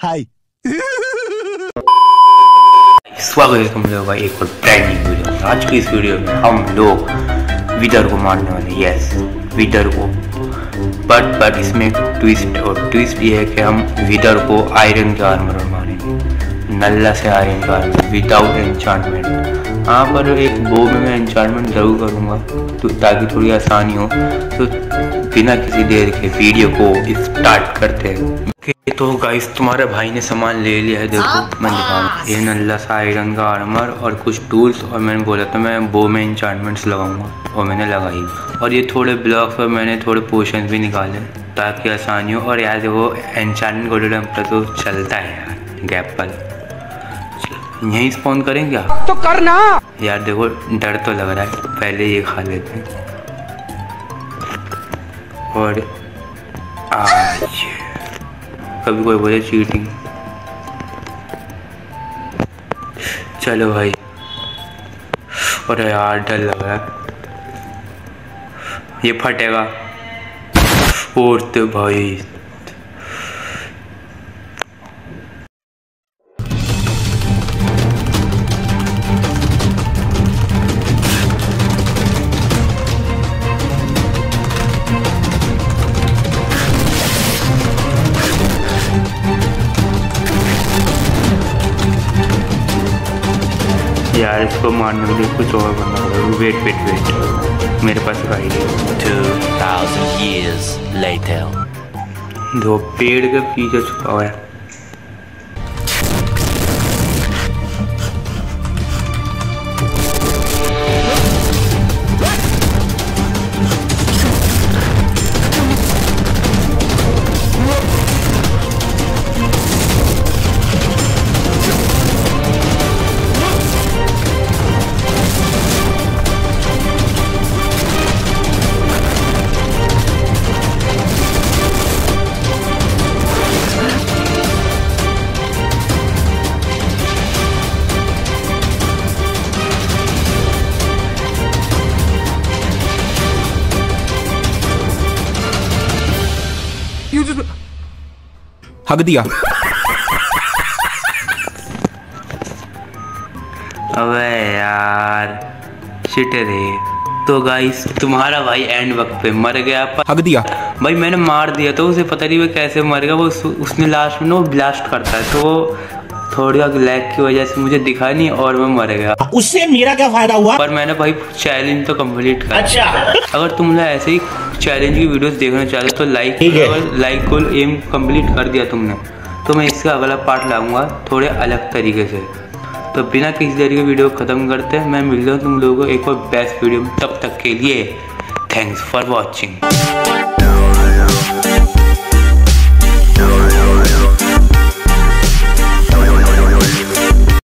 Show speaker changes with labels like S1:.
S1: हाय
S2: स्वागत है तुम लोगों का एक और ब्रांड वीडियो आज की इस वीडियो में हम लोग विदर को मारने वाले यस विदर को। बट बट इसमें ट्विस्ट और ट्विस्ट ये है कि हम विदर को आयरन के आर्मर में मारेंगे। नल्ला से आयरन का आर्मर विदाउट एन्चांटमेंट हाँ पर एक बो में मैं एन्चांटमेंट ज़रूर करूँगा तो ताकि थोड़ी आसानी हो। तो बिना किसी देर के वीडियो को स्टार्ट करते हैं। तो गाइस तुम्हारे भाई ने सामान ले लिया है देखो। मैं दिखा रहा ये नल्ला सा आयरन का आर्मर और कुछ टूल्स और मैंने बोला था मैं बो में इंचार्टमेंट्स लगाऊँगा और मैंने लगाई और ये थोड़े ब्लॉक्स और मैंने थोड़े पोर्शन भी निकाले ताकि आसानी हो। और यार देखो एनचार्टमेंट गोल्डन पर तो चलता है यार गैप पर। यहीं स्पॉन करें क्या?
S3: तो करना।
S2: यार देखो डर तो लग रहा है पहले ये खा लेते हैं। और आज कभी कोई बोले चीटिंग चलो भाई। और यार, डर लग रहा है। ये फटेगा। और तो भाई। यार इसको मारने के लिए कुछ और करना होगा वेट वेट वेट मेरे पास एक आइडिया
S4: 2,000 years later.
S2: दो पेड़ के पीछे छुपा हुआ है।
S3: हक दिया।
S2: अबे यार शिट रे। तो गाइस तुम्हारा भाई एंड वक्त पे मर गया पर
S3: हक दिया।
S2: भाई मैंने मार दिया तो उसे पता नहीं वो कैसे मर गया। वो उस, उसने लास्ट में ना वो ब्लास्ट करता है तो वो थोड़ी लैग की वजह से मुझे दिखा नहीं और मैं मर गया।
S1: उससे मेरा क्या फ़ायदा हुआ?
S2: पर मैंने भाई चैलेंज तो कंप्लीट कर। अच्छा। अगर तुम लोग ऐसे ही चैलेंज की वीडियोस देखना चाहते हो तो लाइक लाइक को एम कंप्लीट कर दिया तुमने। तो मैं इसका अगला पार्ट लाऊँगा थोड़े अलग तरीके से। तो बिना किसी तरीके वीडियो ख़त्म करते हैं। मैं मिलता हूँ तुम लोगों को एक और बेस्ट वीडियो में तब तक के लिए। Thanks for watching